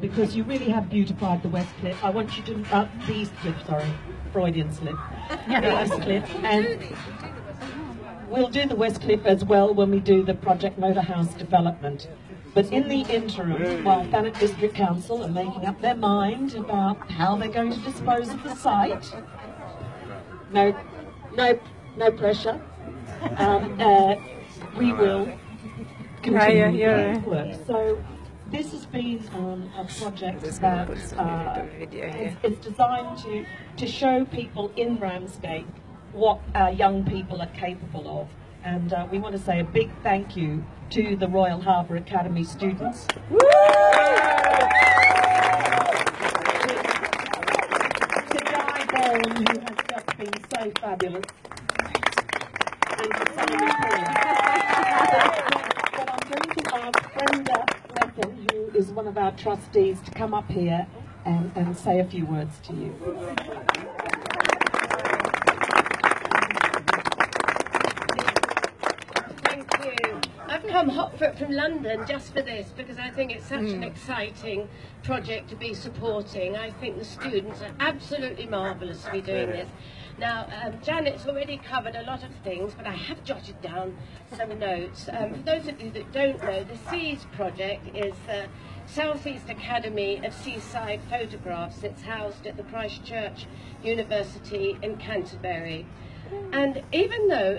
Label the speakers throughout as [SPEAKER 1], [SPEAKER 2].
[SPEAKER 1] because you really have beautified the West Cliff. I want you to, uh, the East Cliff, sorry, Freudian slip. the East Cliff. And we'll do the West Cliff as well when we do the Project Motor House development. But in the interim, while Thanet District Council are making up their mind about how they're going to dispose of the site, no, no, no pressure. Um, uh, we will continue
[SPEAKER 2] yeah,
[SPEAKER 1] the work. So this has been a project that uh, is, is designed to, to show people in Ramsgate what our young people are capable of. And uh, we want to say a big thank you to the Royal Harbour Academy students. to, to Guy Bone, who has just been so fabulous. And to Simon Paul. But I'm going to ask Brenda Blethyn, who is one of our trustees, to come up here and, and say a few words to you.
[SPEAKER 3] Thank you. I've come hot foot from London just for this because I think it's such an mm. exciting project to be supporting. I think the students are absolutely marvellous to be doing this. Now, um, Janet's already covered a lot of things, but I have jotted down some notes. Um, for those of you that don't know, the SEAS project is the Southeast Academy of Seaside Photographs. It's housed at the Christ Church University in Canterbury. And even though,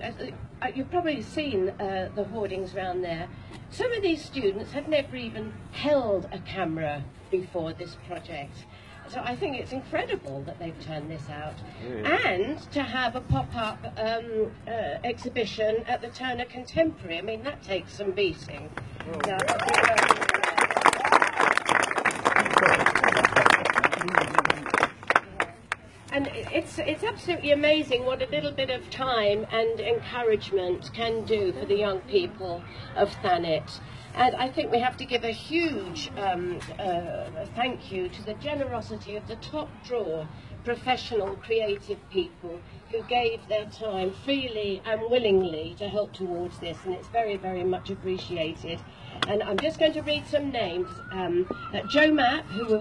[SPEAKER 3] uh, you've probably seen uh, the hoardings around there, some of these students have never even held a camera before this project. So I think it's incredible that they've turned this out. And to have a pop-up um, uh, exhibition at the Turner Contemporary, I mean, that takes some beating. Yeah, and it's it's absolutely amazing what a little bit of time and encouragement can do for the young people of Thanet. And I think we have to give a huge um, uh, thank you to the generosity of the top drawer professional creative people who gave their time freely and willingly to help towards this and it's very very much appreciated and I'm just going to read some names um, uh, Joe Mapp who